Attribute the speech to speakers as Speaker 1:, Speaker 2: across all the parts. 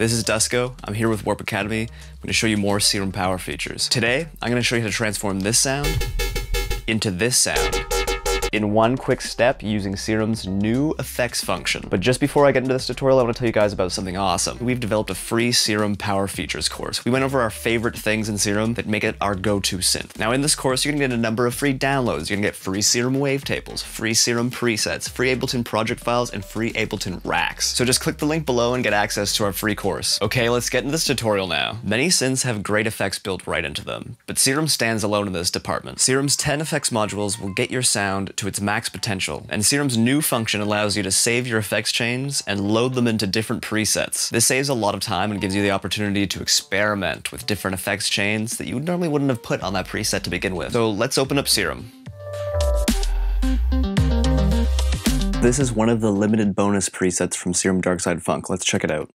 Speaker 1: This is Dusko. I'm here with Warp Academy. I'm to show you more Serum Power features. Today, I'm going to show you how to transform this sound into this sound in one quick step using Serum's new effects function. But just before I get into this tutorial, I want to tell you guys about something awesome. We've developed a free Serum Power Features course. We went over our favorite things in Serum that make it our go-to synth. Now in this course, you're gonna get a number of free downloads. You're gonna get free Serum wavetables, free Serum presets, free Ableton project files, and free Ableton racks. So just click the link below and get access to our free course. Okay, let's get into this tutorial now. Many synths have great effects built right into them, but Serum stands alone in this department. Serum's 10 effects modules will get your sound to its max potential, and Serum's new function allows you to save your effects chains and load them into different presets. This saves a lot of time and gives you the opportunity to experiment with different effects chains that you normally wouldn't have put on that preset to begin with. So let's open up Serum. This is one of the limited bonus presets from Serum Darkside Funk. Let's check it out.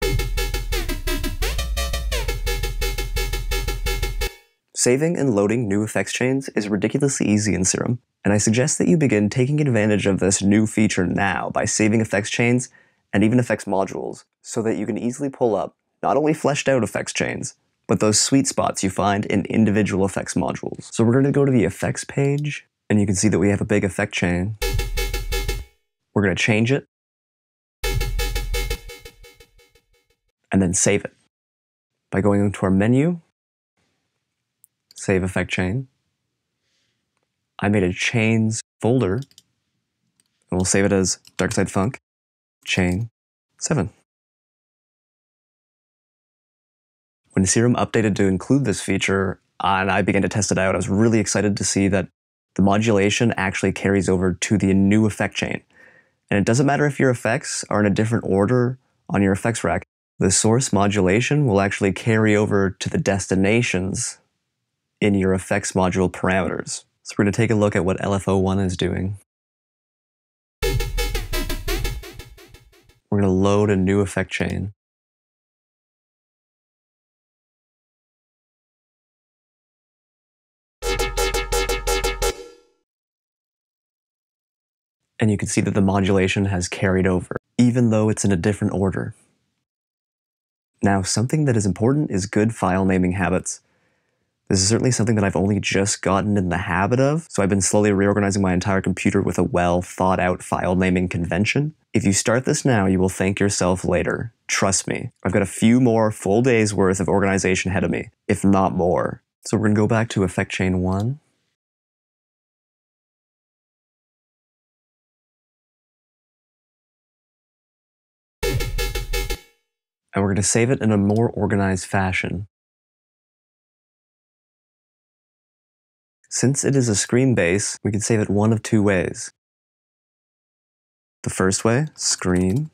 Speaker 1: Saving and loading new effects chains is ridiculously easy in Serum, and I suggest that you begin taking advantage of this new feature now by saving effects chains and even effects modules, so that you can easily pull up not only fleshed out effects chains, but those sweet spots you find in individual effects modules. So we're going to go to the effects page, and you can see that we have a big effect chain. We're going to change it, and then save it by going into our menu save effect chain. I made a chains folder, and we'll save it as Darkside Funk, chain 7. When Serum updated to include this feature, and I began to test it out, I was really excited to see that the modulation actually carries over to the new effect chain. And it doesn't matter if your effects are in a different order on your effects rack, the source modulation will actually carry over to the destinations in your effects module parameters. So we're going to take a look at what LFO1 is doing. We're going to load a new effect chain. And you can see that the modulation has carried over, even though it's in a different order. Now, something that is important is good file naming habits. This is certainly something that I've only just gotten in the habit of, so I've been slowly reorganizing my entire computer with a well thought out file naming convention. If you start this now, you will thank yourself later. Trust me. I've got a few more full days worth of organization ahead of me, if not more. So we're to go back to effect chain 1. And we're to save it in a more organized fashion. Since it is a screen bass, we can save it one of two ways. The first way, screen,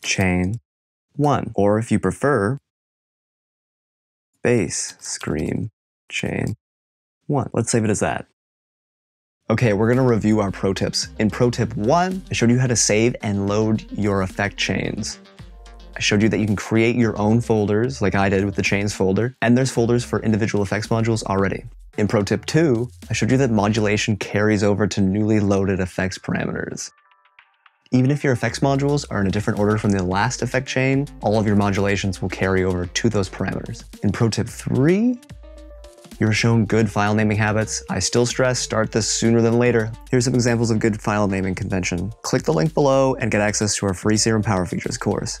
Speaker 1: chain, 1. Or if you prefer, bass, screen, chain, 1. Let's save it as that. Okay, we're gonna review our pro tips. In pro tip 1, I showed you how to save and load your effect chains. I showed you that you can create your own folders like I did with the chains folder, and there's folders for individual effects modules already. In Pro Tip 2, I showed you that modulation carries over to newly loaded effects parameters. Even if your effects modules are in a different order from the last effect chain, all of your modulations will carry over to those parameters. In Pro Tip 3, you're shown good file naming habits. I still stress start this sooner than later. Here's some examples of good file naming convention. Click the link below and get access to our free Serum Power Features course.